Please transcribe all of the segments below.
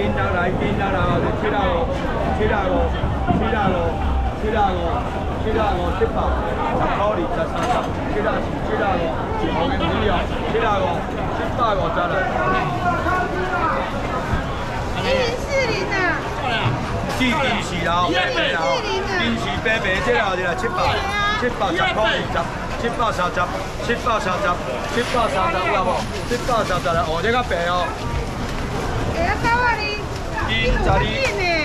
紧张来，紧张来哦！七啊五，七啊五，七啊五，七啊五，七啊五，七百，十块二，十三十，七啊四，七啊五，后面没有，七啊五，七百五十来。一零四零啊！四金是啦，白白啦，金是白白，这后就来七百，七百十块二十，七百三十，七百三十，七百三十有无？七百三十来，哦，这较白哦。金十二，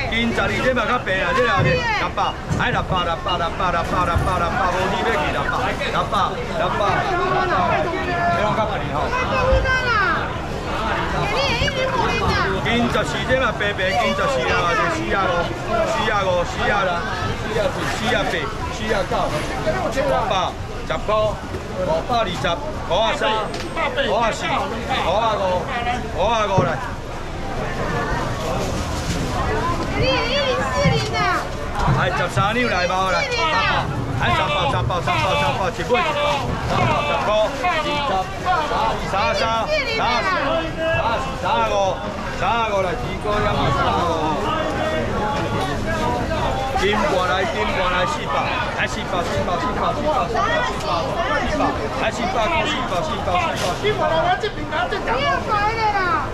金十二这嘛较白啊，这后就六百，哎六百六百六百六百六百六百，无你要去六百，六百六百，这样较便宜吼。金十四这嘛白白，金十四啊，就四啊五，四啊五，四啊六，四啊四，四啊八，四啊九，五百十块，五百二十，五啊三，五啊四，五啊五，五啊五来。你一零四零啊？哎，十三两来包来，三包，哎，三包，三包，三包，三包，一百，三包十块，二十，三三，三四，三四，三五。三个来，几个也嘛三个。金过来，金过来，四百，还四百，四百，四百，四百，四百，四百，还四百，四百，四百，四百。金过来，我这边拿这两个。要快的啦！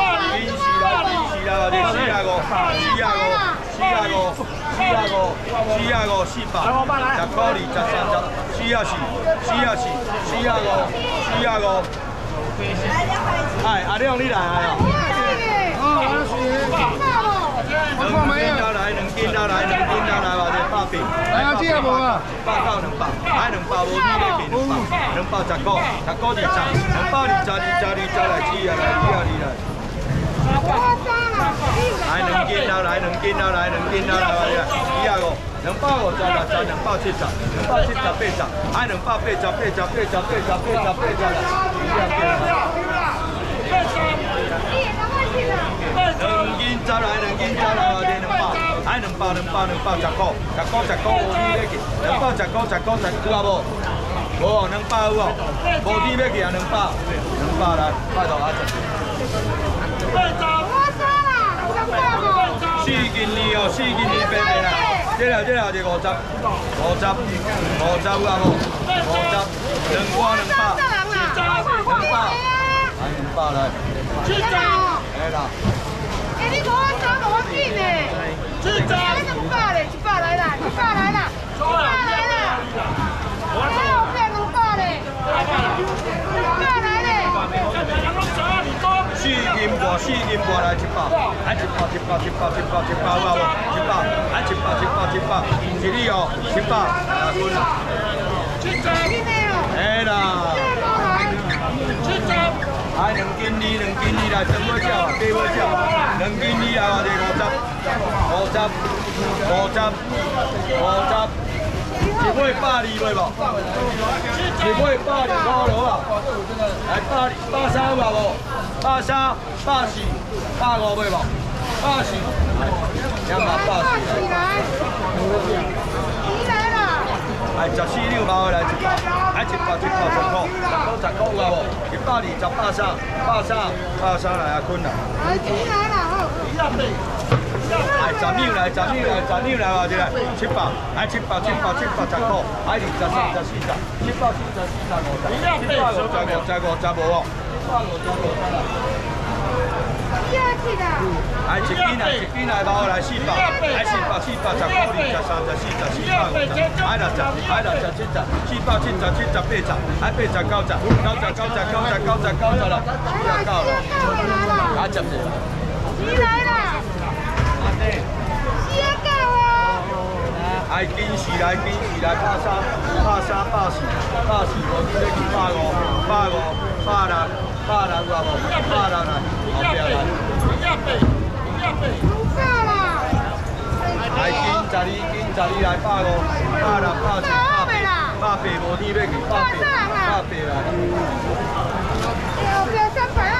快点！快点！金四啦，金四啦，四啊个，四啊个，四啊个，四啊个，四啊个，四百，十块二，十三十，四啊四，四啊四，四啊个，四啊个。哎，阿亮你来啊！哦，我是。我看没有。来，两斤来，两斤来，或者八饼。哎呀，这个无啊。八到两百，哎，两百无你来给两百，两百十块，十块二十，两百二十二十二十来几啊来，几啊二来。来两斤来，来两斤来，来两斤来，或者几啊个。两百五十六十，两百七十，两百七十八十，哎，两百八十八十八十八十八十八十八十啦，两斤十来，两斤十来，两百，哎，两百两百两百十块，十块十块无你要去，两百十块十块十个有啊无？无，两百有哦，无你要去啊，两百，两百来，拜托阿叔。我收啦，两百无？四斤二哦，四斤二八八啦。这条这条是五十，五十，五十有啊无？五十，两块两百，两百，哎两百来，七十，哎啦，哎你五十五斤呢？七十，哎两百嘞，一百来啦，一百来啦，一百来啦，我有变两百嘞，两百来嘞。四斤半，四斤半来一百，还一百，一百，一百，一百，一百有无？一百，还一百，一百，一百，是你哦，一百，啊，滚啦！七十，哎啦，七十，哎，两斤二，两斤二来，真尾少，低尾少，两斤二来话就五十，五十，五十，五十。一百二袂无？一尾百二五罗啊！来百二百三有无？百三百四百五袂无？百四，两百百四。来了。来十四两毛来一包，来一包一包十块，十块十块有无？一百二十八三八三八三来阿坤啦。来来了哎，十秒来，十秒来，十秒来话就来，七百，哎，七百，七百，七百十块，哎，二十、三十、四十，七百、四十、四十、五十，七百五十、五十、五十无哦，七百五十、五十啦。第二次的。哎，一斤来，一斤来包来四百，哎，四百、四百十块，二十、三十、四十、四百五十，哎，六十，哎，六十、七十，四百、七十、七十、八十，哎，八十、九十，九十、九十、九十、九十、九十啦，四十九啦，啊，十十。你来了。四啊九哦！哎，金四来，金四来，八三，八三，八四，八四，我这边八五，八五，八六，八六有无？八六来，后边来。五个啦！哎，金十二，金十二来，八五，八六，八七，八八，八八无天要去，八八，八八来。后边三百二，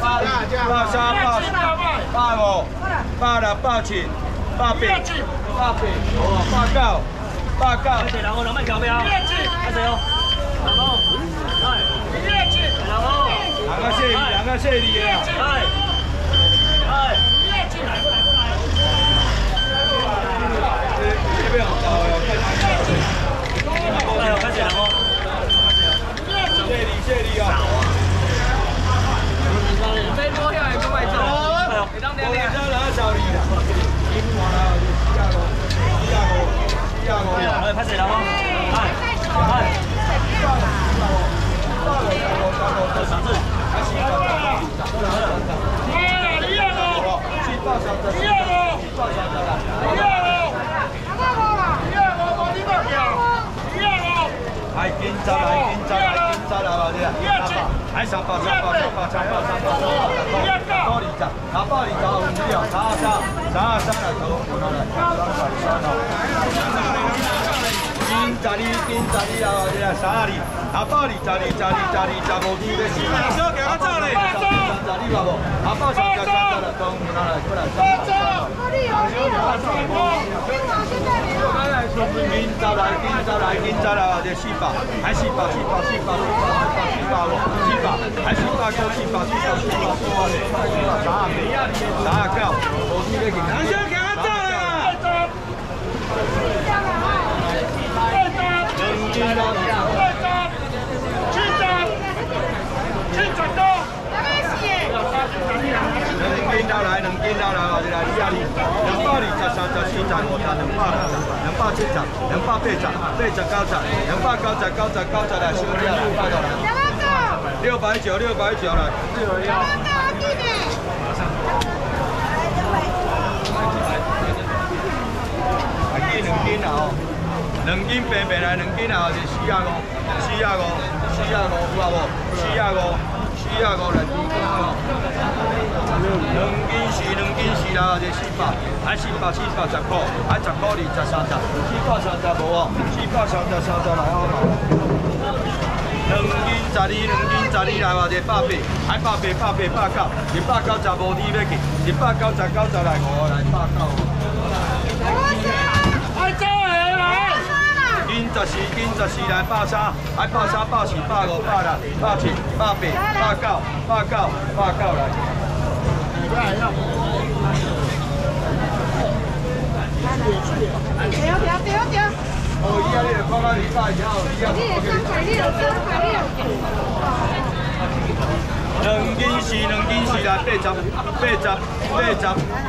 八八三八八五八六八七八八八八哦八九八九。开始，然后两百条标，开始哦，然后，来，然后，两个谢两个谢你啊！来，来，这边好高哦，太难了。来，开始，然后，谢你谢你啊！飞波下来就卖走，哎呦，你当我家拿小李的，一不完了，下个下个下个。来，开始，然后，来，来。上次，来紧走来紧走来紧走来吧，这啊，来三百三百三百三百三百三百，三百二十，三百二十五秒，三十三，三十三来头，我来，三百三十，紧十二紧十二啊，这三十二，三百二十二十二十二十五天的时间，小给我走嘞，十二吧无，三百三十三十来头，我来，过来，三百三十。紧走来，紧走来，紧走来，这四百，还四百，四百，四百，四百，四百五，四百，还四百九，四百，四百，四百，四百，四百，三十八，三十九，无天的紧。两小给我走啦！六十，两百七十，两百八十，八十九十，两百九十九十九十来，小姐来，快到来。六百九，六百九来。两斤啊哦，两斤平平来，两斤啊是四啊五，四啊五，四啊五有啊无？四啊五，四啊五来二斤哦。两斤是两斤是啦，这四百，还四百四百十块，还十块二十三十，四百三十无哦，四百三十三十来好嘛。两斤十二，两斤十二来话，这百八，还百八百八百九，一百九十无天要去，一百九十九十来五来百九。十四，斤十四来百三，还百三百四百五百六百七百八百九百九百九来。对对对对。哦，伊啊，你著看到二百以后，伊啊，你的身材，你的身材，你的。两斤四，两斤四来八十，八十，八十，八十，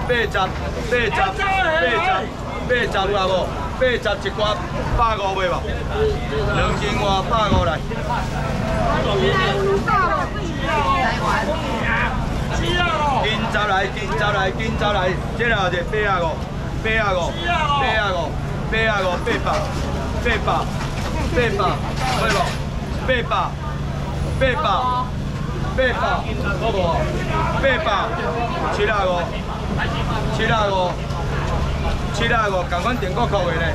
八十，八十，八十有啊无？八十一寡百五卖吧？两斤外百五来。今朝来，今朝来，今朝来，这个是八啊五，八啊五，八啊五，八啊五，八百，八百，八百，会无？八百，八百，八百，好无？八百，七啊五，七啊五，七啊五，共阮订国库的嘞。